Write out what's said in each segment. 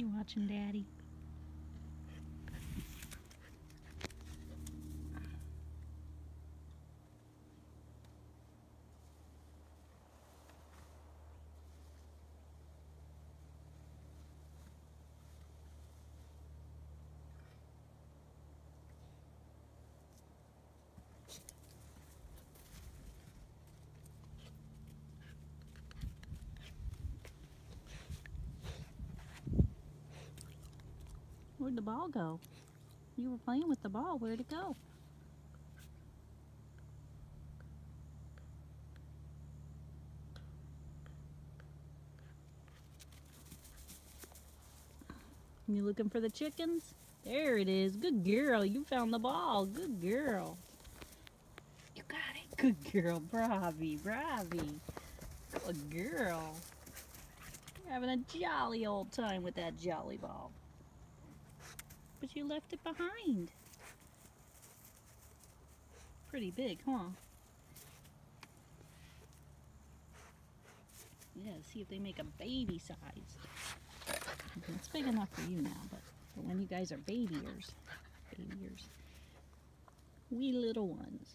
You watching Daddy? Where'd the ball go? You were playing with the ball. Where'd it go? You looking for the chickens? There it is. Good girl. You found the ball. Good girl. You got it. Good girl. Bravi. Bravi. Good girl. You're having a jolly old time with that jolly ball. But you left it behind. Pretty big, huh? Yeah, see if they make a baby size. It's big enough for you now, but when you guys are babyers, babyers, wee little ones.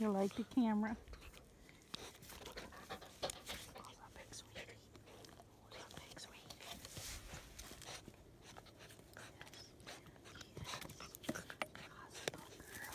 you like the camera. What's up, big sweetie? What's up, big sweetie? Yes, yes. Awesome girl.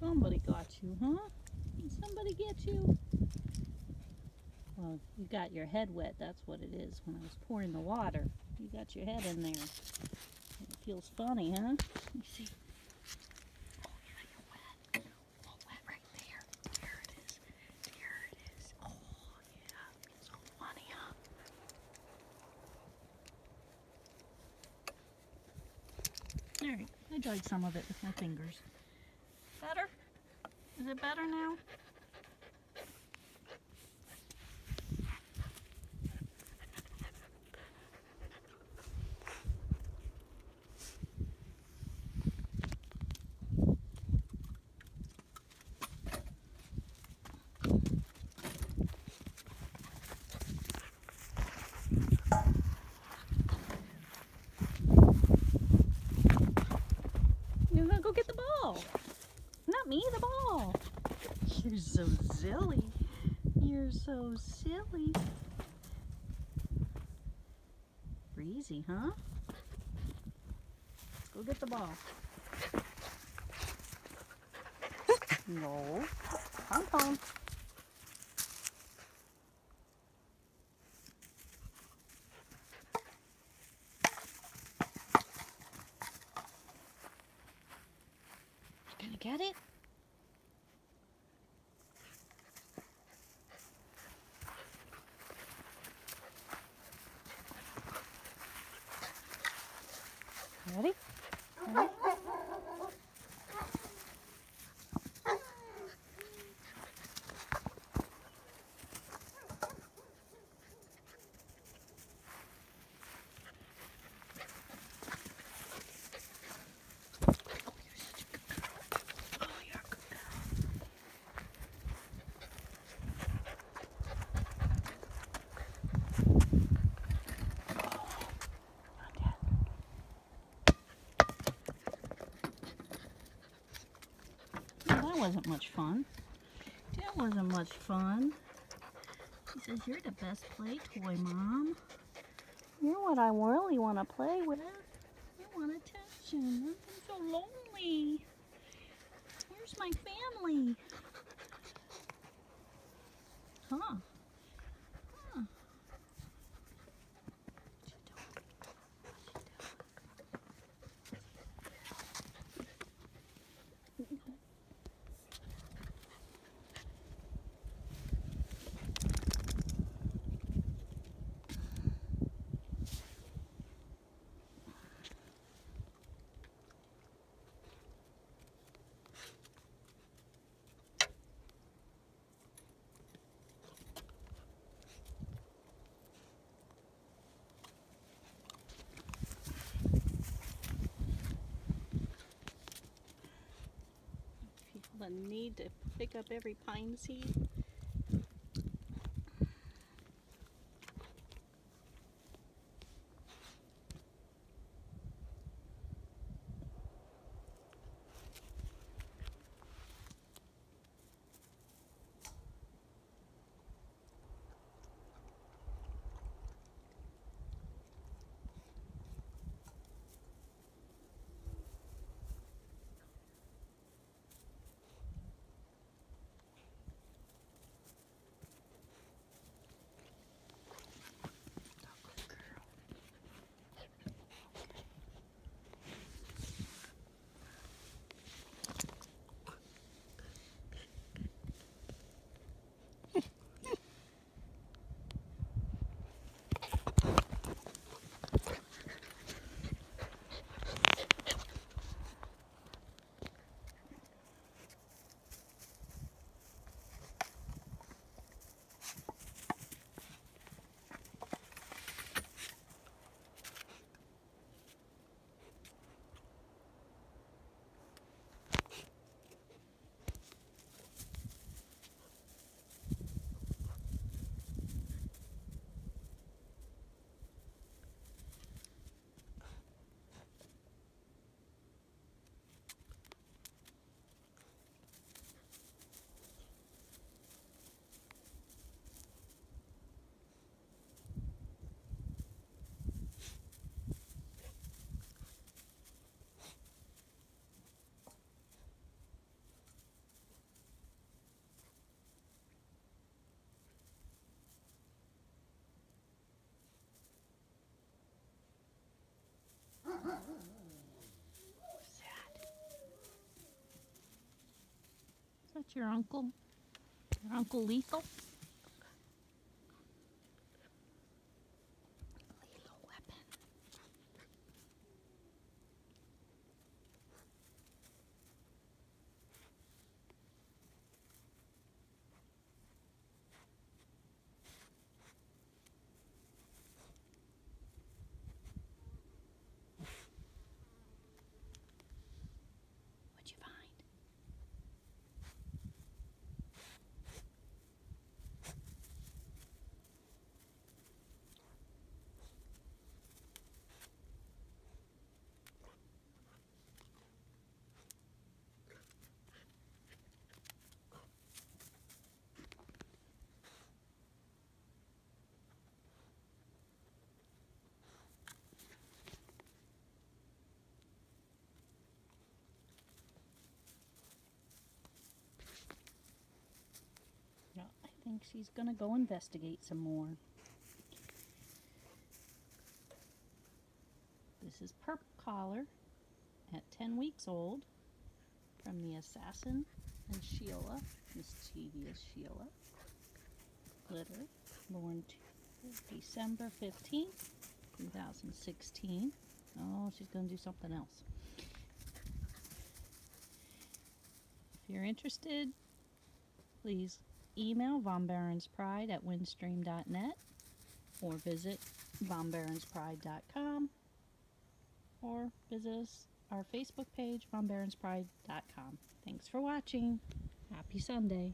Somebody got you, huh? Did somebody get you? Well, you got your head wet. That's what it is. When I was pouring the water, you got your head in there. It feels funny, huh? See. Oh, yeah, you're wet. Wet right there. Oh. I dried some of it with my fingers. Is it better now? You're gonna go get the ball. Not me, the ball. You're so silly. You're so silly. Breezy, huh? Let's go get the ball. No. Pom pom. You gonna get it? Wasn't much fun. That wasn't much fun. She says, You're the best play toy, Mom. You're what I really want to play with. I want attention. I'm so lonely. Where's my family? Huh? The need to pick up every pine seed. Your uncle? Your Uncle Lethal? She's gonna go investigate some more. This is Purple Collar at 10 weeks old from the Assassin and Sheila, Mischievous Sheila. Glitter, born December 15th, 2016. Oh, she's gonna do something else. If you're interested, please email Von Barron's Pride at windstream.net or visit vonbaronspride.com or visit us, our Facebook page, vonbaronspride.com. Thanks for watching. Happy Sunday.